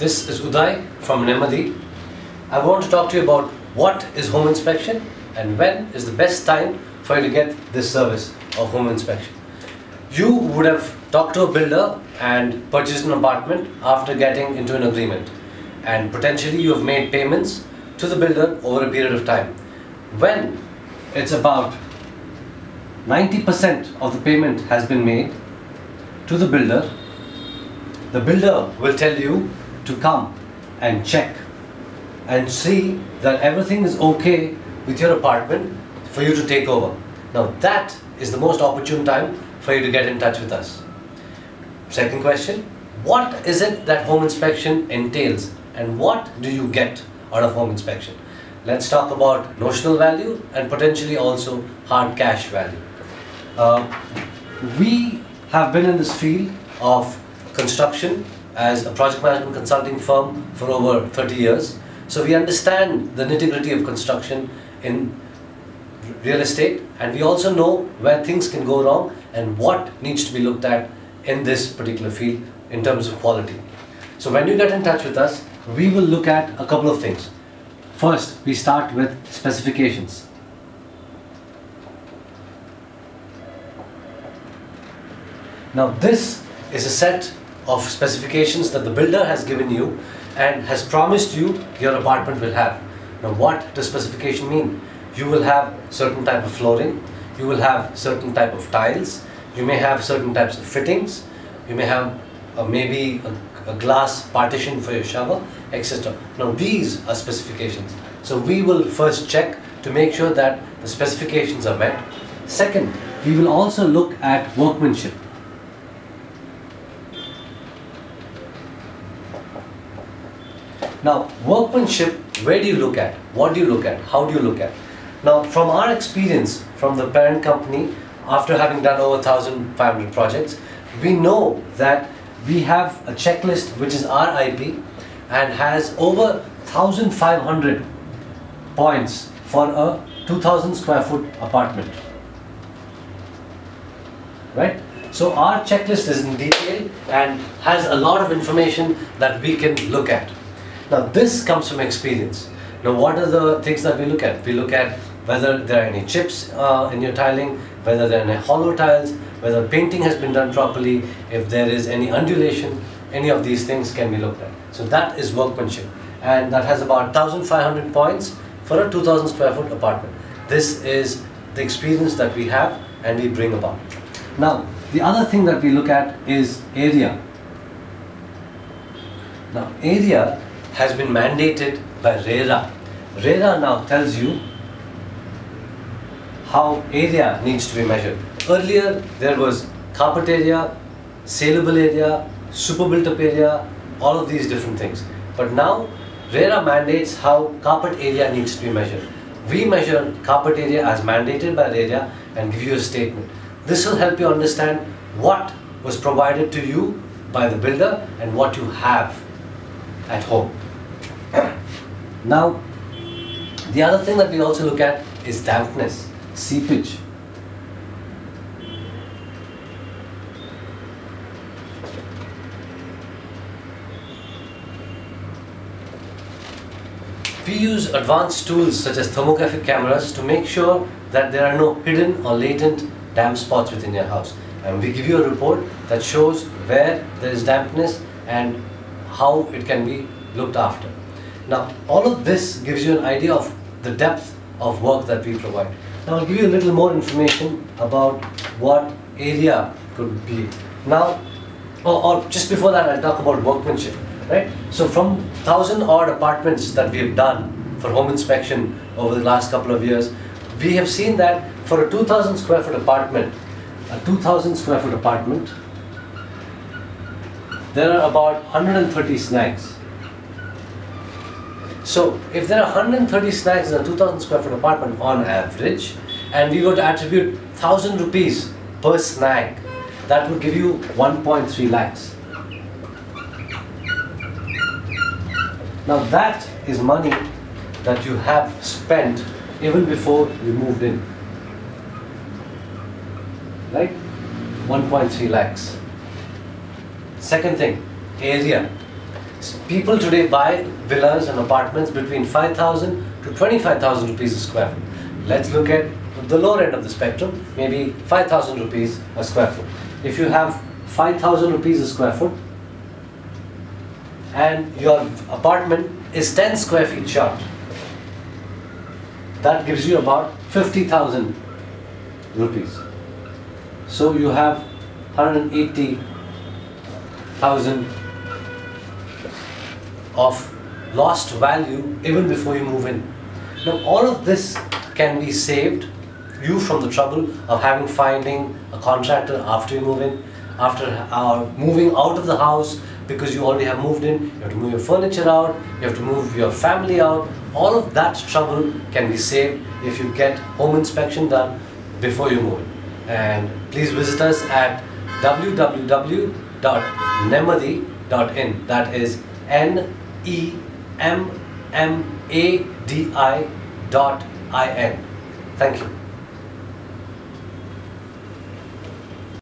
This is Uday from Nemmadi. I want to talk to you about what is home inspection and when is the best time for you to get this service of home inspection. You would have talked to a builder and purchased an apartment after getting into an agreement and potentially you have made payments to the builder over a period of time. When it's about 90% of the payment has been made to the builder, the builder will tell you to come and check and see that everything is okay with your apartment for you to take over. Now that is the most opportune time for you to get in touch with us. Second question, what is it that home inspection entails and what do you get out of home inspection? Let's talk about notional value and potentially also hard cash value. Uh, we have been in this field of construction as a project management consulting firm for over 30 years. So we understand the nitty gritty of construction in real estate and we also know where things can go wrong and what needs to be looked at in this particular field in terms of quality. So when you get in touch with us, we will look at a couple of things. First, we start with specifications. Now this is a set of specifications that the builder has given you and has promised you your apartment will have. Now what does specification mean? You will have certain type of flooring, you will have certain type of tiles, you may have certain types of fittings, you may have uh, maybe a, a glass partition for your shower, etc. Now these are specifications. So we will first check to make sure that the specifications are met. Second, we will also look at workmanship. Now, workmanship, where do you look at? What do you look at? How do you look at? Now, from our experience from the parent company, after having done over 1,500 projects, we know that we have a checklist which is our IP and has over 1,500 points for a 2,000 square foot apartment. Right? So our checklist is in detail and has a lot of information that we can look at. Now this comes from experience. Now what are the things that we look at? We look at whether there are any chips uh, in your tiling, whether there are any hollow tiles, whether painting has been done properly, if there is any undulation, any of these things can be looked at. So that is workmanship and that has about 1500 points for a 2000 square foot apartment. This is the experience that we have and we bring about. Now the other thing that we look at is area. Now area has been mandated by RERA. RERA now tells you how area needs to be measured. Earlier there was carpet area, saleable area, super built up area, all of these different things. But now RERA mandates how carpet area needs to be measured. We measure carpet area as mandated by RERA and give you a statement. This will help you understand what was provided to you by the builder and what you have at home. Now, the other thing that we also look at is dampness, seepage. We use advanced tools such as thermographic cameras to make sure that there are no hidden or latent damp spots within your house. And we give you a report that shows where there is dampness and how it can be looked after. Now, all of this gives you an idea of the depth of work that we provide. Now, I'll give you a little more information about what area could be. Now, or, or just before that, I'll talk about workmanship, right? So, from thousand odd apartments that we have done for home inspection over the last couple of years, we have seen that for a 2000 square foot apartment, a 2000 square foot apartment, there are about 130 snags. So if there are 130 snags in a 2000 square foot apartment on average, and we were to attribute 1000 rupees per snag, that would give you 1.3 lakhs. Now that is money that you have spent even before you moved in. Right? 1.3 lakhs. Second thing, area. People today buy villas and apartments between 5,000 to 25,000 rupees a square foot. Let's look at the lower end of the spectrum, maybe 5,000 rupees a square foot. If you have 5,000 rupees a square foot and your apartment is 10 square feet short, that gives you about 50,000 rupees. So you have 180,000 of lost value even before you move in. Now all of this can be saved you from the trouble of having finding a contractor after you move in, after uh, moving out of the house because you already have moved in, you have to move your furniture out, you have to move your family out. All of that trouble can be saved if you get home inspection done before you move in. And please visit us at www.nemmadi.in. That is N E M M A D I dot I N. Thank you.